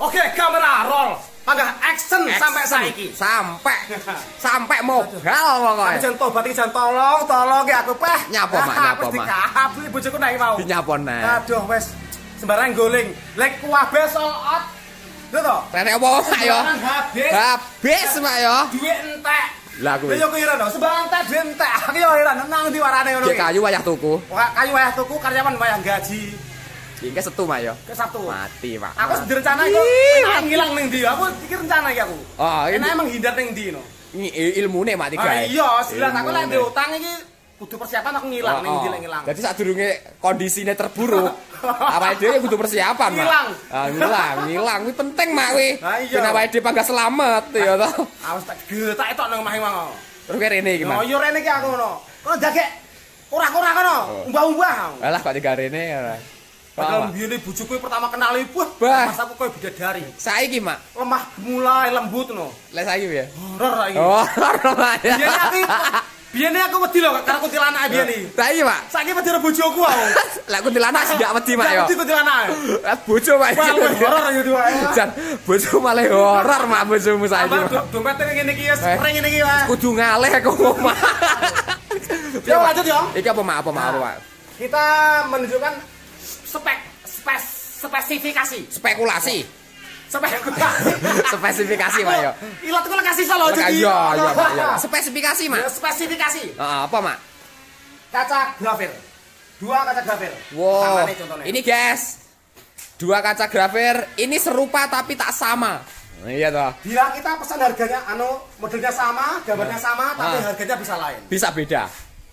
Oke, kamera roll. Panggah action sampai saiki. Sampai sampai mogal pokoknya. Jan tobat iki jan tolong, tolong ya aku peh. Nyapa, Mak? Nyapa, Mak? dikabli bojoku nek mau. Dinyapon nah. Aduh wis sembarang goling. Lek kuwabe sold out. Lho to? Rene apa mak yo? Sembarang habis. Habis mak yo. Duit entek. Lah kuwi. Yo kira no, sembarang entek duit entek. Aku yo heran nang ndi warane ngono kayu wayah tuku. Kayu wayah tuku karyawan wayah gaji. Iki setu mak yo. Ke Sabtu. Mati mak. Aku rencana iku Ih, enak ngilang ning ndi. Aku pikir rencana iki aku. Oh, ini Enak menghindar ning ndi no. ini ilmune mak tiga. Ah iya, jelas aku lek ndek utang iki kudu persiapan aku ngilang ning ndi lek ngilang. Oh, Jadi sadurunge kondisine terburuk, awake dhewe kudu persiapan, Mak. Ngilang. Ah, ngilang, ngilang. Kuwi penting, Mak, kuwi. Ah, iya. Ben awake dhewe pangga selamat ya toh. Awas tak getak etok nang omahing mang. Terus rene iki, Mak. yo rene iki aku ngono. Kono jagek ora-ora kono, Oh. umbah-umbah. Alah kok tiga rene ya. Padahal biyen bojoku pertama kenal ibu, Bah. pas aku koyo bidadari. Saiki, Mak. Lemah mulai lembut no. Lek saiki piye? Horor iki. Oh, Mak. Biyen aku biyen aku wedi lho karo kuntilanak biyen iki. Saiki, Mak. Saiki wedi karo bojoku aku. Lek kuntilanak sih gak wedi, Mak yo. Wedi kuntilanak. Eh, Bojo, Mak. Horor ya dua. Jan, bojo malah horor, Mak, bojomu saiki. Apa Mak. do- dompetnya ngene iki wis Eh. ring ngene iki wae. Kudu ngaleh aku, Mak. Yo lanjut yo. Iki apa, Mak? Apa, Mak? Apa, Mak? Kita menunjukkan spek spes spesifikasi. Spekulasi. Spesifikasi. Spesifikasi, Mak, yo. Ilat kula kasih Iya, jadi. iya, Mak, iya. Spesifikasi, Mak. Ya, Spesifikasi. Ah, apa, Mak? Kaca grafir. Dua kaca grafir. Wow. Ini guys. Dua kaca grafir, ini serupa tapi tak sama. Iya toh. Bila kita pesan harganya anu modelnya sama, gambarnya sama, tapi Ah. harganya bisa lain. Bisa beda.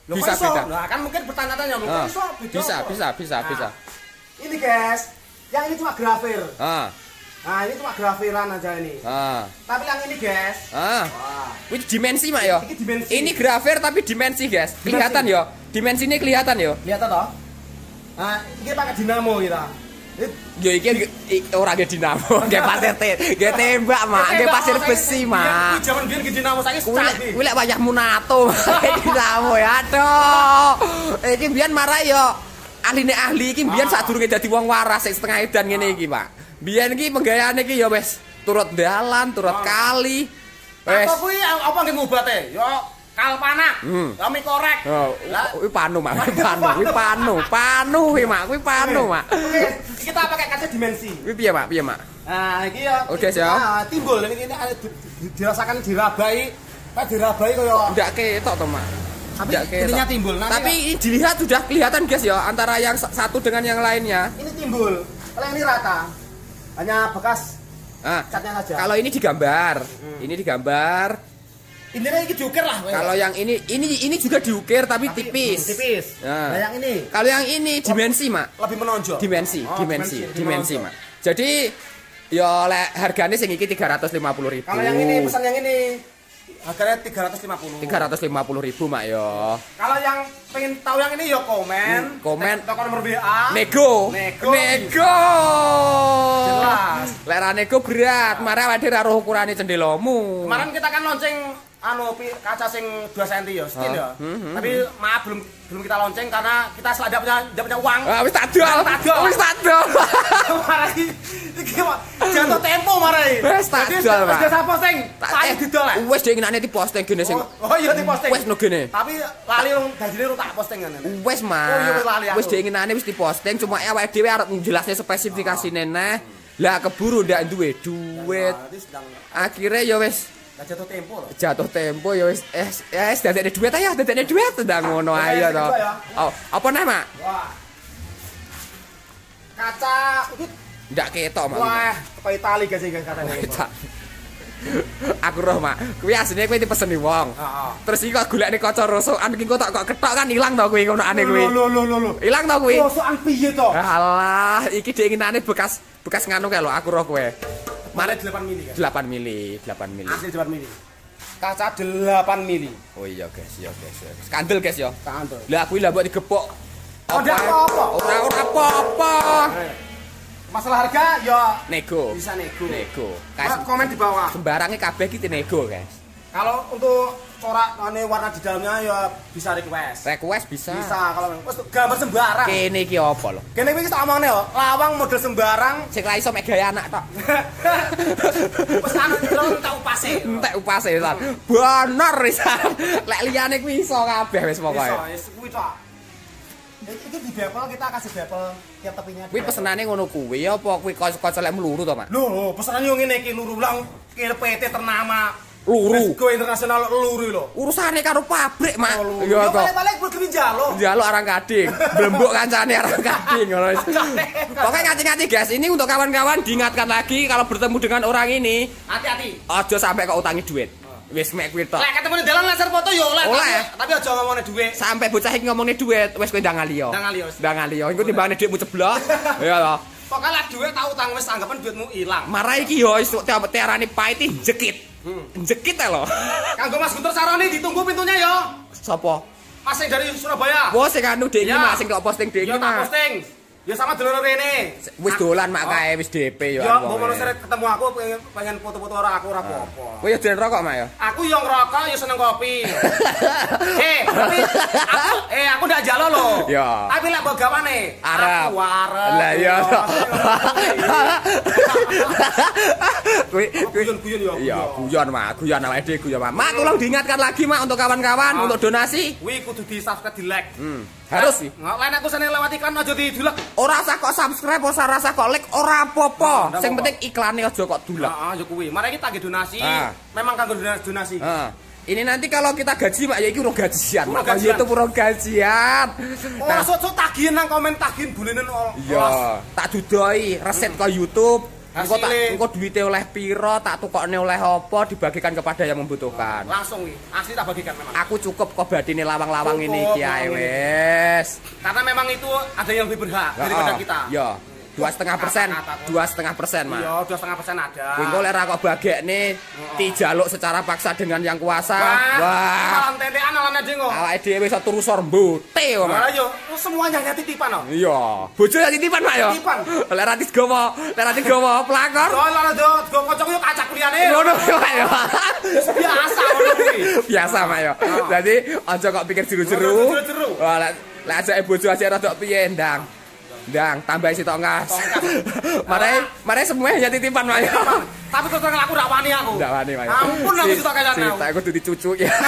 Loh, Bisa iso? beda. Nah, kan mungkin bertanya-tanya, loh, kok Ah, iso beda bisa, bisa, bisa, Nah, bisa. Ini guys, yang ini cuma grafir. Ah, Nah, ini cuma grafiran aja ini. ah, Tapi yang ini guys, ah. wah, Ini dimensi mak yo. Ini dimensi. Ini grafir tapi dimensi guys. Kelihatan yo. Dimensinya kelihatan yo. lihat toh? Nah, ini pakai dinamo kita. Yo iki ora ge dinamo, ge pasir te, ge tembak mak, ge pasir besi mak. Ini zaman biyen ke dinamo Kuwi lek canggih. kuwi lek wayah munato ge dinamo ya. Aduh. Iki mbiyen marah yo. Ahline ahli iki mbiyen Ah. sadurunge dadi wong waras sing setengah edan ngene iki, Pak. Mbiyen iki penggaweane iki yo wis turut dalan, turut Ah. kali. Wes. Apa kuwi apa nggih ngobate? Yo kalpana, Hmm. yo mie korek. Oh, kuwi panu, Mak. Panu, kuwi panu, panu kuwi, Mak. Kuwi panu, Mak. Oke, kita pakai kaca dimensi. Kuwi piye, Mak? Piye, Mak? Nah, iki ya. Oke. Nah, timbul ini dirasakan dirabai, kayak dirabai kaya Udah ketok to, Mak. Tapi intinya timbul. Nanti Tapi ini dilihat sudah kelihatan guys ya antara yang sa- satu dengan yang lainnya. ini timbul. Kalau yang ini rata, hanya bekas Nah, catnya saja. kalau ini digambar, ini digambar. intinya ini diukir lah. Kalau yang ini ini ini juga diukir tapi, Tapi, tipis. hmm, tipis. Nah. Nah, yang ini Kalau yang ini dimensi, Mak. lebih menonjol. Dimensi, Oh, dimensi, dimensi, menonjol. Mak. Jadi ya lek harganya sing iki 350.000. Kalau yang ini pesan yang ini harganya 350. 350.000, Mak yo. Kalau yang pengen tahu yang ini ya komen, Hmm, komen. Toko nomor WA. Nego. Nego. Nego. Jelas. Lek ra nego berat, awake dhewe ra roh ukurane cendelamu. Kemarin kita kan launching anu kaca sing 2 cm ya, steel ya. Hmm, Tapi maaf belum belum kita launching karena kita selada punya punya uang. Ah, wis tak dol. Tak dol. Wis tak dol. Mah jatuh tempo marai. Wes, tak dol, Pak. Wis saya posting, Tak- saya eh, didol. eh. Wis dhek ngenane di posting gene sing. Oh, oh iya di posting. Wes no gene. Tapi lali rung dadine rung tak posting kan. Wes Oh, iya, wis lali mah. aku. Wis dhek ngenane wis di posting cuma awake dhewe arep njelasne spesifikasine neh. Lah keburu ndak duwe duit. Sedang Akhirnya ya wis nggak jatuh tempo loh. jatuh tempo ya wis eh eh dadekne duit ayo dadekne duit ndang ngono ayo to. ya. Oh, apa? Wah. Kaca Ndak ketok, Mak. wah, ke Itali guys guys katanya. Tak. Aku roh, Mak. Kuwi asline kuwi dipeseni wong. Heeh. Terus iki kok golekne kaca rosokan iki kok tak kok ketok kan ilang to kuwi ngono ane kuwi. Lo lo lo lo. Ilang to kuwi. Rosokan piye to? Alah, iki diinginane bekas bekas nganu kae lho, aku roh kowe. Mare Mare 8 mili kan. 8 mili, 8 mili. Asli 8 mili. Kaca 8 mili. Oh iya guys, iya guys. ya. Skandal guys ya. Kantor. Lah kuwi lah mbok digepok. Oh, ndak apa-apa. Ora ora apa-apa. Masalah harga ya Nego. bisa nego. Nego. Guys, komen di bawah. sembarangnya kabeh iki nego, guys. Kalau untuk corak ane warna di dalamnya ya bisa request. Request bisa. Bisa kalau wis gambar sembarang. Kene iki apa lho? Kene iki tak omongne yo, lawang model sembarang. Sing ra iso mek anak tok. Wis anu tak upase. Entek upase pisan. Bener pisan. Lek liyane kuwi iso kabeh wis pokoke. Bisa, wis kuwi tok. Iki di bepel kita kasih bepel tiap tepinya. Kuwi pesenane ngono kuwi apa kuwi kanca lek meluru to, Mak? Lho, pesanan yo ngene iki luru lang PT ternama Luru. Go internasional luru lho. Urusane karo pabrik, Mak. Yo Iya to. balik-balik gelem jalo. Jaluk arang kading, blembok kancane arang kading ngono. Pokoknya ngati-ngati guys, ini untuk kawan-kawan diingatkan lagi kalau bertemu dengan orang ini, Hati-hati. aja sampai kok utangi duit. Wis mek kuwi tok. Lek ketemu dalan laser foto yo oleh. Oleh. tapi- aja ngomongnya duit. Sampai bocah iki ngomongnya duit, wis kowe ndang liya. Ndang wis. Ndang liya. Iku timbangane duitmu ceblok. Iya to. Pokoknya lah duit tahu utang wis anggapan duitmu hilang. Marah iki yo iso tiarani pahit jekit. Jekit ya lo. Kanggo Mas Guntur Saroni ditunggu pintunya yo. Sopo? Mas dari Surabaya. Bos sing anu dek iki Ya. Mak, sing tok posting dek iki Yo tak posting. Ya sama dulur Rene. Wis dolan mak kae wis DP yo. Yo mau wae. manusia ketemu aku pengen foto-foto ora aku ora apa-apa. Kowe yo rokok mak yo. Aku yang ngerokok, ya seneng kopi. eh, tapi aku, eh aku ndak jalo loh. Ya. Tapi lek mbok gawane, Arab. aku. Lah. Kuwi kuwi Guyon-guyon ya. Iya, guyon mak, guyon awake dhewe guyon mak. Mak tolong diingatkan lagi mak untuk kawan-kawan Ah. untuk donasi. Kuwi kudu di-subscribe di like. Hmm, harus sih. Lain aku seneng lewat iklan aja didulek. Ora usah kok subscribe, ora rasa kok like, ora apa-apa. Nah, Sing penting iklannya aja kok dulek. Heeh, ya kuwi. Mari kita nggih donasi. Ah. Memang kanggo donasi. Heeh. Ini nanti kalau kita gaji mak ya iki urung gajian. Urung Mak gajian. YouTube urung gajian. Ora sok-sok tagihin nang komen tagihin bulenen. Iya, tak dudoi resep ke YouTube. Engko tak engko duite oleh piro, tak tukokne oleh apa dibagikan kepada yang membutuhkan. Langsung wi. Asli tak bagikan memang. Aku cukup kok badine lawang-lawang ini iki ae wes. Karena memang itu ada yang lebih berhak daripada kita. Iya. Dua setengah persen, dua setengah persen mak. Iya, dua setengah persen ada. Kuwi engko lek ra kok bagekne dijaluk secara paksa dengan yang kuasa. Wah, malam tentean alam aja kok. Awake dhewe iso turu sorbote kok mak. Malah yo, semuanya hanya titipan loh. Iya, bojo ya titipan mak ya. Titipan. Lek ra digawa, lek ra digawa pelakor. Yo, lalu do, go kocok yo kacak kuliahnya. Ngono mak ya. Biasa biasa mak ya. Oh. Jadi aja kok pikir jeru-jeru. Wah, lek lek ajake bojo aja rada piye ndang. Ndang, tambahi si tongkas. Tongkas. Mare, mare semuanya jadi titipan mak ya. Tapi kok ngelaku rak wani aku. Ndak wani ya. Ampun aku Si- suka kayak si- Tak aku tuh cucu ya.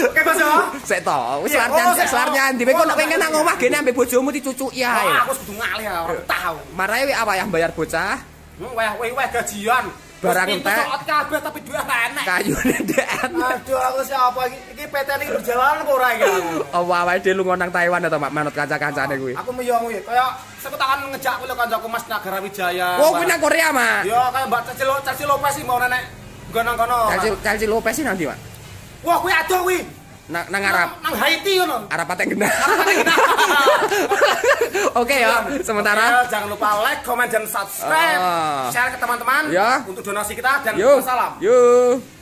Oke, Mas yo. Sik to, wis Iya, larjan oh, sik, larjan oh. dhewe kok Oh, nek pengen nang omah gene ambek bojomu dicucuki Wah, ae. aku kudu ngalih ya, ora tahu. Marahe wi apa yang bayar bocah? Hmm, Wah, wah, wah gajian. Barang entek. kabeh tapi duit enek. Kayune ndak. Aduh, aku siapa iki? Iki PT ini berjalan apa ora iki aku? Apa awake dhewe lunga nang Taiwan atau mak manut kanca-kancane kuwi? Aku meyong kuwi, kaya seputakan ngejak kuwi kancaku Mas Nagara Wijaya. Oh, kuwi nang Korea, Mak. Yo, kayak Mbak Caci Lo- Caci Lopez sih mau nenek nggo nang kono. Chelsea Chelsea Lopez sih nanti, Mak. Wah, kuwi adoh kuwi. Nang nang Arab. Nang Haiti ngono. Arab patek genah. Oke ya, sementara jangan lupa like, comment dan subscribe. Ah. Share ke teman-teman Ya. untuk donasi kita dan wassalam. Yuk.